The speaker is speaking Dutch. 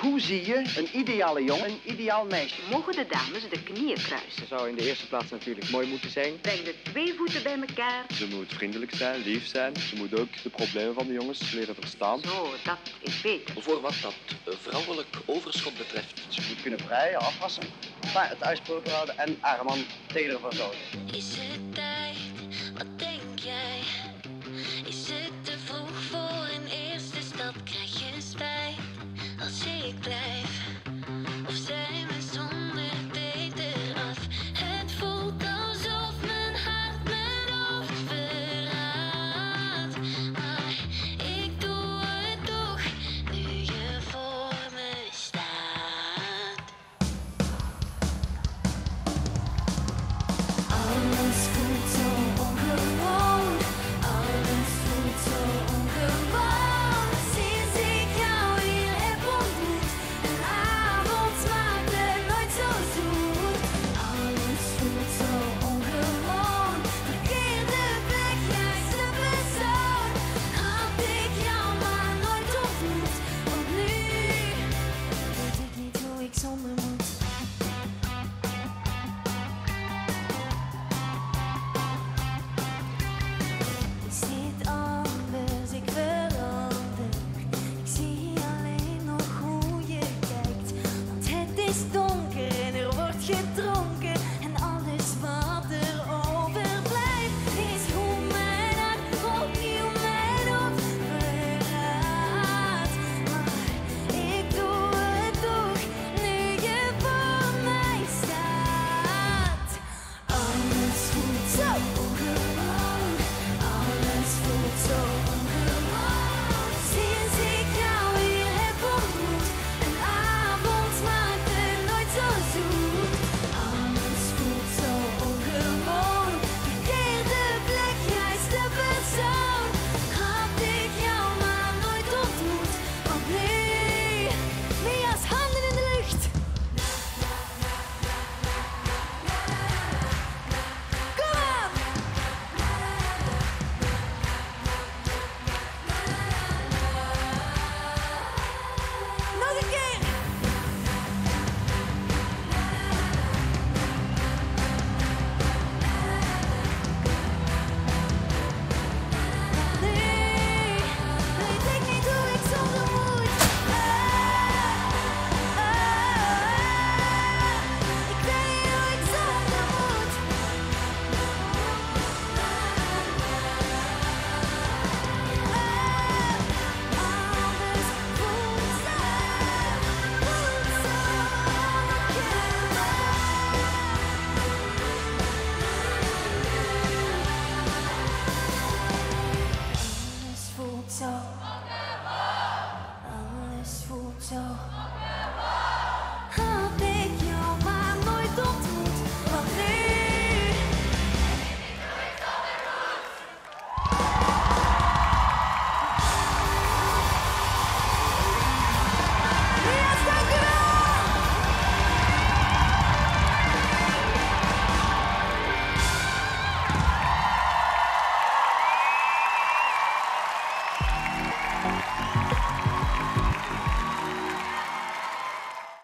Hoe zie je een ideale jongen, een ideaal meisje? Mogen de dames de knieën kruisen? Ze zou in de eerste plaats natuurlijk mooi moeten zijn. Breng de twee voeten bij elkaar. Ze moet vriendelijk zijn, lief zijn. Ze moet ook de problemen van de jongens leren verstaan. Zo, dat is beter. Voor wat dat vrouwelijk overschot betreft. Ze moet kunnen vrijen, afwassen, het uitspoken houden en Arman tegen verzorgen. Is er 笑。